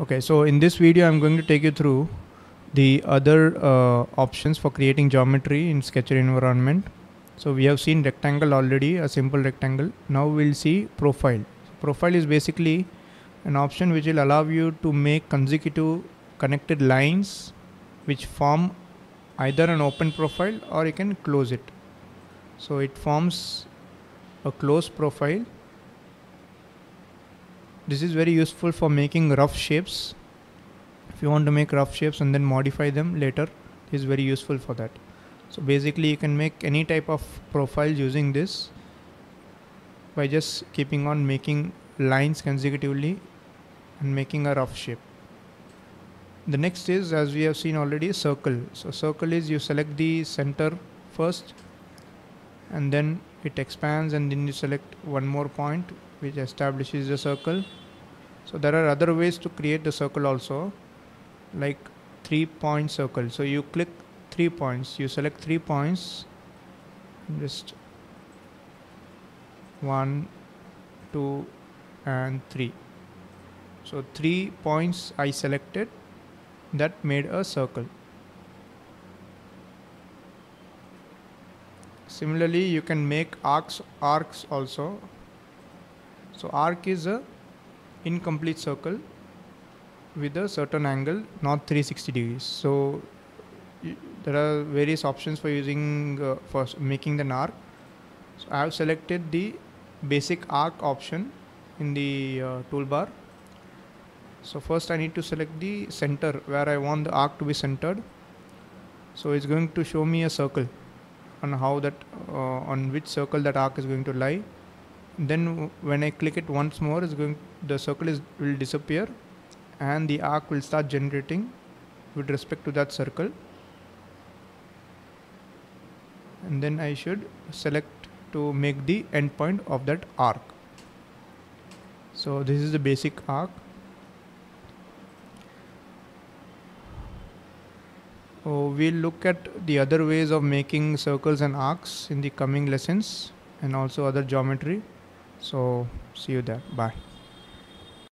Okay, so in this video I'm going to take you through the other uh, options for creating geometry in Sketcher environment. So we have seen rectangle already, a simple rectangle. Now we'll see profile. Profile is basically an option which will allow you to make consecutive connected lines which form either an open profile or you can close it. So it forms a closed profile this is very useful for making rough shapes. If you want to make rough shapes and then modify them later this is very useful for that. So basically you can make any type of profile using this by just keeping on making lines consecutively and making a rough shape. The next is as we have seen already circle. So circle is you select the center first and then it expands and then you select one more point which establishes a circle so there are other ways to create the circle also like three point circle. So you click three points. You select three points. Just one two and three. So three points I selected that made a circle. Similarly you can make arcs arcs also. So arc is a incomplete circle with a certain angle not 360 degrees. So there are various options for using uh, for making the arc. So I have selected the basic arc option in the uh, toolbar. So first I need to select the center where I want the arc to be centered. So it's going to show me a circle on how that uh, on which circle that arc is going to lie then when I click it once more it's going the circle is will disappear and the arc will start generating with respect to that circle. And then I should select to make the endpoint of that arc. So this is the basic arc. Oh, we'll look at the other ways of making circles and arcs in the coming lessons and also other geometry so see you there. Bye